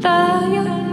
The.